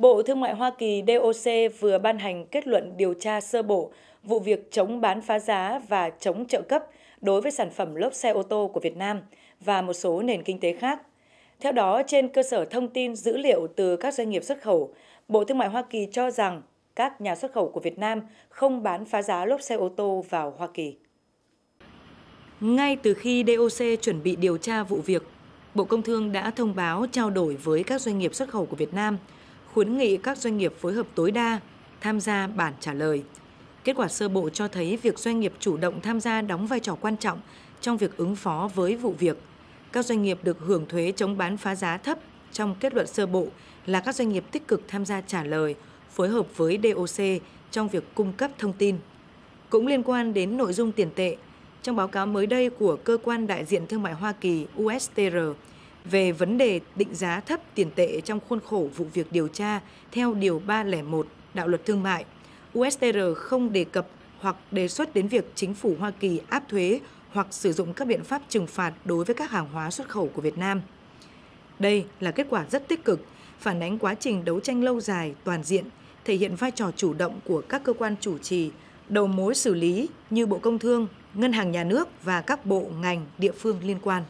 Bộ Thương mại Hoa Kỳ DOC vừa ban hành kết luận điều tra sơ bộ vụ việc chống bán phá giá và chống trợ cấp đối với sản phẩm lốp xe ô tô của Việt Nam và một số nền kinh tế khác. Theo đó, trên cơ sở thông tin dữ liệu từ các doanh nghiệp xuất khẩu, Bộ Thương mại Hoa Kỳ cho rằng các nhà xuất khẩu của Việt Nam không bán phá giá lốp xe ô tô vào Hoa Kỳ. Ngay từ khi DOC chuẩn bị điều tra vụ việc, Bộ Công Thương đã thông báo trao đổi với các doanh nghiệp xuất khẩu của Việt Nam, khuyến nghị các doanh nghiệp phối hợp tối đa, tham gia bản trả lời. Kết quả sơ bộ cho thấy việc doanh nghiệp chủ động tham gia đóng vai trò quan trọng trong việc ứng phó với vụ việc. Các doanh nghiệp được hưởng thuế chống bán phá giá thấp trong kết luận sơ bộ là các doanh nghiệp tích cực tham gia trả lời, phối hợp với DOC trong việc cung cấp thông tin. Cũng liên quan đến nội dung tiền tệ, trong báo cáo mới đây của Cơ quan Đại diện Thương mại Hoa Kỳ USTR về vấn đề định giá thấp tiền tệ trong khuôn khổ vụ việc điều tra theo Điều 301 Đạo luật Thương mại, USTR không đề cập hoặc đề xuất đến việc chính phủ Hoa Kỳ áp thuế hoặc sử dụng các biện pháp trừng phạt đối với các hàng hóa xuất khẩu của Việt Nam. Đây là kết quả rất tích cực, phản ánh quá trình đấu tranh lâu dài, toàn diện, thể hiện vai trò chủ động của các cơ quan chủ trì, đầu mối xử lý như Bộ Công Thương, Ngân hàng Nhà nước và các bộ ngành địa phương liên quan.